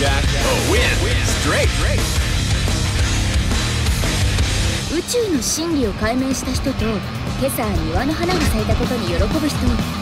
Jack O win. 宇宙の真理を解明した人と今朝庭の花が咲いたことに喜ぶ人